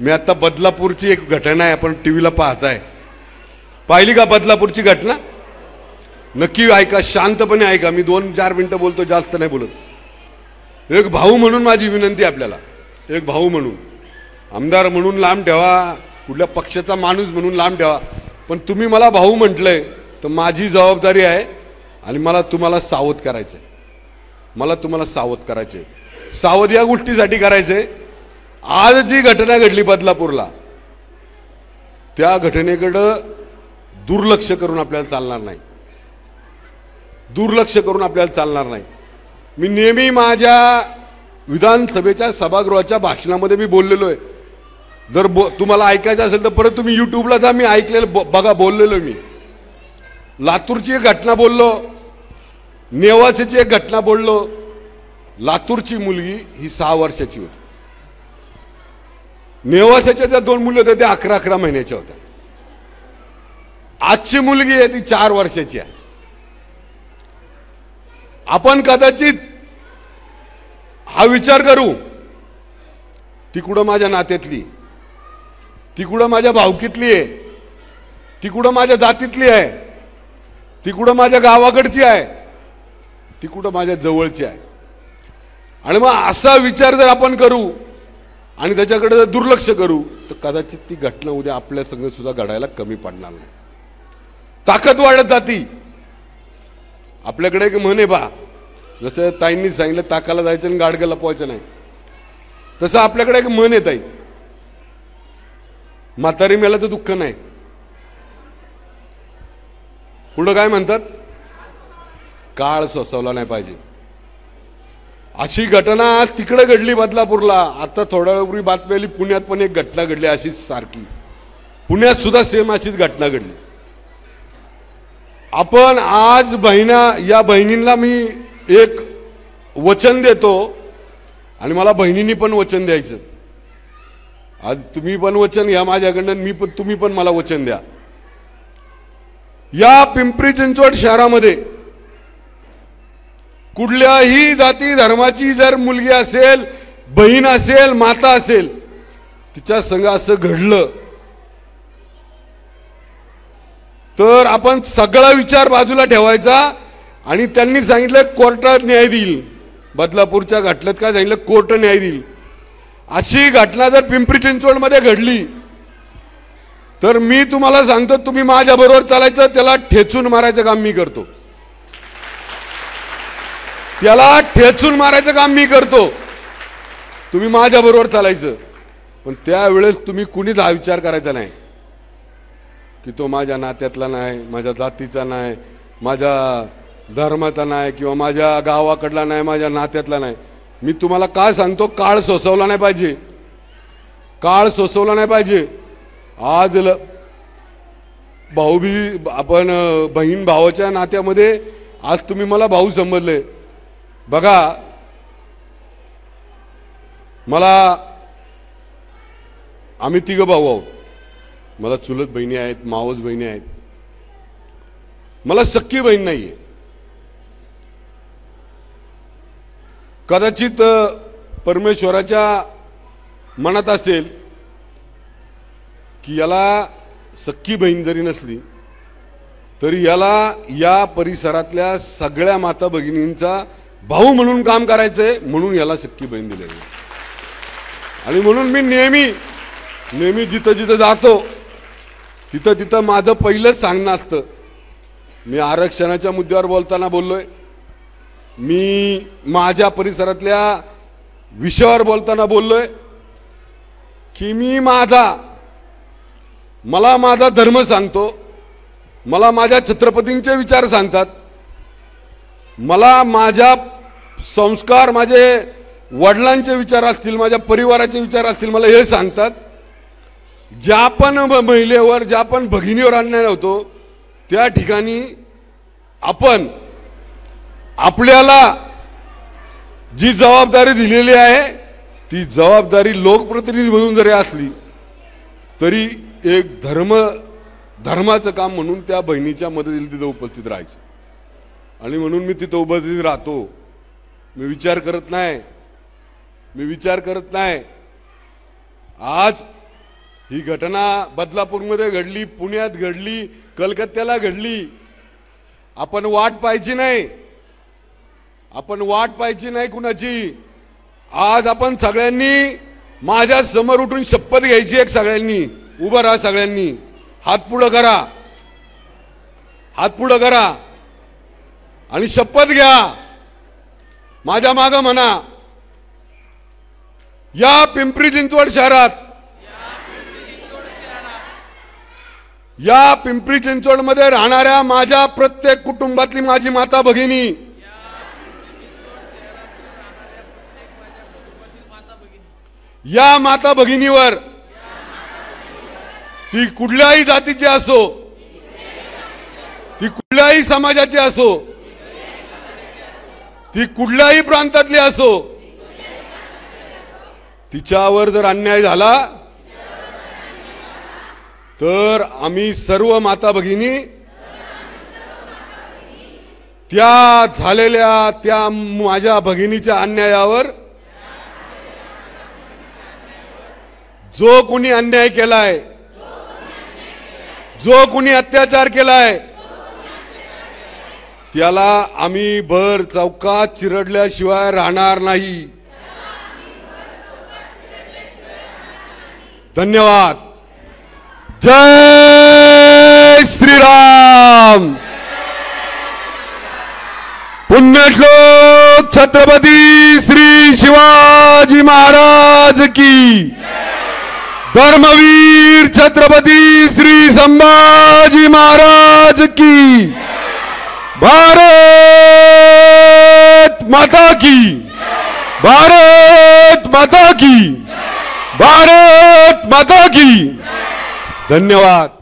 मी आता बदलापूरची एक घटना आहे आपण टी व्हीला पाहताय. पाहिली का बदलापूरची घटना? नक्की ऐका शांतपणे ऐका. मी दोन चार मिनटं बोलतो जास्त नाही बोलत. एक भाऊ म्हणून माझी विनंती आहे आपल्याला. एक भाऊ म्हणून. आमदार म्हणून लांब ठेवा. कुठल्या पक्षाचा माणूस म्हणून लांब ठेवा. पण तुम्ही मला भाऊ म्हटलंय तर माझी जबाबदारी आहे आणि मला तुम्हाला सावध करायचं आहे मला तुम्हाला सावध करायचे सावध या गोष्टीसाठी करायचं आहे आज जी घटना घडली बदलापूरला त्या घटनेकडं दुर्लक्ष करून आपल्याला चालणार नाही. दुर्लक्ष करून आपल्याला चालणार नाही. मी नेहमी माझ्या विधानसभेच्या सभागृहाच्या भाषणामध्ये मी बोललेलो आहे जर बो तुम्हाला ऐकायचं असेल तर परत तुम्ही यूट्यूबला जा मी ऐकलेलं ब- बघा बोललेलो मी. लातूरची एक घटना बोललो नेवासेची एक घटना बोललो. लातूरची मुलगी ही सहा वर्षाची होती. नेवाशाच्या ज्या दोन मुली होत्या त्या अकरा अकरा महिन्याच्या होत्या. आजची मुलगी आहे ती चार वर्षाची आहे. आपण कदाचित हा विचार करू तिकडं माझ्या नात्यातली तिकडं माझ्या भावकीतली आहे? तिकडं माझ्या जातीतली आहे? तिकडं माझ्या गावाकडची आहे? तिकडं माझ्या जवळची आहे? आणि मग असा विचार जर आपण करू आणि त्याच्याकडे जर दुर्लक्ष करू तर कदाचित ती घटना उद्या आपल्या संग सुद्धा घडायला कमी पडणार नाही. ताकद वाढत जाती. आपल्याकडे एक म्हणे आहे बा जसं ताईंनी सांगितलं ताकाला जायचं आणि गाडगं पोहायचं नाही. तसं आपल्याकडे एक म्हण येत आहे म्हातारी मेला तर दुःख नाही. पुढं काय म्हणतात? काळ सोसवला नाही पाहिजे. अशी घटना आज तिकडे घडली बदलापूरला. आता थोड्या वेळपूर्वी बातमी आली पुण्यात पण एक घटना घडली अशीच सारखी. पुण्यात सुद्धा सेम अशीच घटना घडली. आपण आज बहिणा या बहिणींना मी एक वचन देतो आणि मला बहिणींनी पण वचन द्यायचं. आज तुम्ही पण वचन घ्या माझ्याकडनं मी पण तुम्ही पण मला वचन द्या. या पिंपरी चिंचवड शहरामध्ये कुठल्याही जाती धर्माची जर मुलगी असेल बहीण असेल माता असेल तिच्या संघ असं घडलं तर आपण सगळा विचार बाजूला ठेवायचा आणि त्यांनी सांगितलं कोर्टात न्याय देईल. बदलापूरच्या घटनेत काय सांगितलं कोर्ट न्याय देईल. अशी घटना जर पिंपरी चिंचवडमध्ये घडली तर मी तुम्हाला सांगतो तुम्ही माझ्याबरोबर चालायचं त्याला ठेचून मारायचं काम मी करतो. त्याला ठेचून मारायचं काम मी करतो. तुम्ही माझ्या बरोबर चालायचं. पण त्यावेळेस तुम्ही कुणीच हा विचार करायचा नाही. की तो माझ्या नात्यातला नाही माझ्या जातीचा नाही माझ्या धर्माचा नाही किंवा माझ्या गावाकडला नाही माझ्या नात्यातला नाही. मी तुम्हाला काय सांगतो? काळ सोसवला नाही पाहिजे. काळ सोसवला नाही पाहिजे. आज ल भाऊबी आपण बहीण भावाच्या नात्यामध्ये आज तुम्ही मला भाऊ समजले बघा मला आम्ही तिघं भाऊ आहोत. मला चुलत बहिणी आहेत मावस बहिणी आहेत. मला सख्खी बहीण नाही आहे कदाचित परमेश्वराच्या मनात असेल की याला सख्खी बहीण जरी नसली तरी याला या परिसरातल्या सगळ्या माता भगिनींचा भाऊ म्हणून काम करायचंय म्हणून याला सक्की बहीण दिलेली आणि म्हणून मी नेहमी नेहमी जिथं जिथं जातो तिथं तिथं माझं पहिलंच सांगणं असतं. मी आरक्षणाच्या मुद्द्यावर बोलताना बोललोय. मी माझ्या परिसरातल्या विषयावर बोलताना बोललोय की मी माझा मला माझा धर्म सांगतो मला माझ्या छत्रपतींचे विचार सांगतात मला माझ्या संस्कार माझे वडिलांचे विचार असतील माझ्या परिवाराचे विचार असतील मला हे सांगतात ज्या पण म- महिलेवर ज्या पण भगिनीवर अन्याय होतो त्या ठिकाणी आपण आपल्याला जी जबाबदारी दिलेली आहे ती जबाबदारी लोकप्रतिनिधी म्हणून जरी असली तरी एक धर्म धर्माचं काम म्हणून त्या बहिणीच्या मदतीला तिथं उपस्थित राहायचं. आणि म्हणून मी तिथं उपस्थित राहतो. मी विचार करत नाही. मी विचार करत नाही. आज ही घटना बदलापूरमध्ये घडली पुण्यात घडली कलकत्त्याला घडली. आपण वाट पाहायची नाही. आपण वाट पाहायची नाही कुणाची. आज आपण सगळ्यांनी माझ्यासमोर उठून शपथ घ्यायची एक सगळ्यांनी. उभं राहा सगळ्यांनी. हात पुढं करा. हात पुढं करा. आणि शपथ घ्या. माझ्या माग म्हणा. या पिंपरी चिंचवड शहरात. या पिंपरी चिंचवडमध्ये राहणाऱ्या माझ्या प्रत्येक कुटुंबातली माझी माता भगिनी. या माता भगिनीवर. ती कुठल्याही जातीची असो. ती कुठल्याही समाजाची असो. ती कुठल्याही प्रांतातली असो तिच्यावर जर अन्याय झाला तर आम्ही सर्व माता भगिनी त्या झालेल्या त्या माझ्या भगिनीच्या अन्यायावर जो कोणी अन्याय केलाय जो कोणी अत्याचार केलाय त्याला आम्ही भर चौकात चिरडल्याशिवाय राहणार नाही. धन्यवाद. जय श्रीराम. पुण्यश्लोक छत्रपती श्री शिवाजी महाराज की. धर्मवीर छत्रपती श्री संभाजी महाराज की. भारत माता की। भारत माता की। भारत माता की। धन्यवाद।